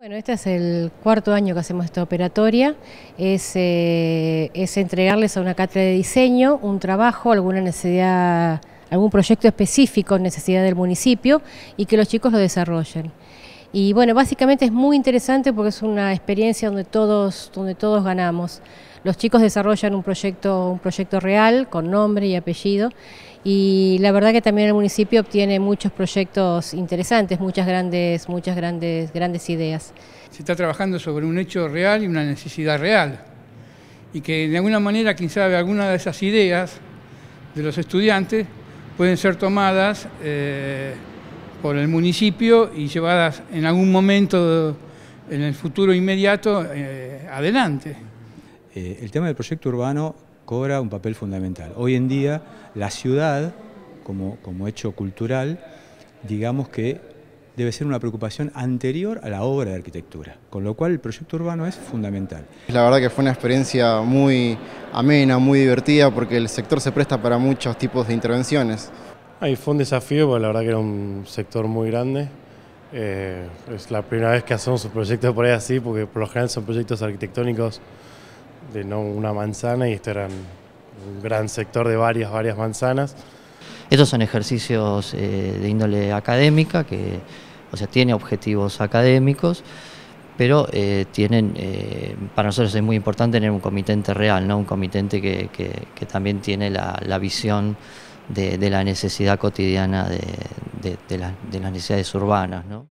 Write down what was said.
Bueno, este es el cuarto año que hacemos esta operatoria, es, eh, es, entregarles a una cátedra de diseño un trabajo, alguna necesidad, algún proyecto específico, necesidad del municipio y que los chicos lo desarrollen. Y bueno, básicamente es muy interesante porque es una experiencia donde todos, donde todos ganamos. Los chicos desarrollan un proyecto, un proyecto real con nombre y apellido y la verdad que también el municipio obtiene muchos proyectos interesantes, muchas grandes, muchas grandes, grandes ideas. Se está trabajando sobre un hecho real y una necesidad real y que de alguna manera, quien sabe, algunas de esas ideas de los estudiantes pueden ser tomadas eh, por el municipio y llevadas en algún momento en el futuro inmediato eh, adelante. Eh, el tema del proyecto urbano cobra un papel fundamental. Hoy en día la ciudad, como, como hecho cultural, digamos que debe ser una preocupación anterior a la obra de arquitectura, con lo cual el proyecto urbano es fundamental. La verdad que fue una experiencia muy amena, muy divertida, porque el sector se presta para muchos tipos de intervenciones. Fue un desafío, porque la verdad que era un sector muy grande. Eh, es la primera vez que hacemos un proyecto por ahí así, porque por lo general son proyectos arquitectónicos de no una manzana y este era un gran sector de varias, varias manzanas. Estos son ejercicios eh, de índole académica, que o sea, tiene objetivos académicos, pero eh, tienen, para nosotros es muy importante tener un comitente real, ¿no? un comitente que, que, también tiene la, la visión de, de, la necesidad cotidiana de, de, de las necesidades urbanas. ¿no?